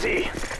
Aussie.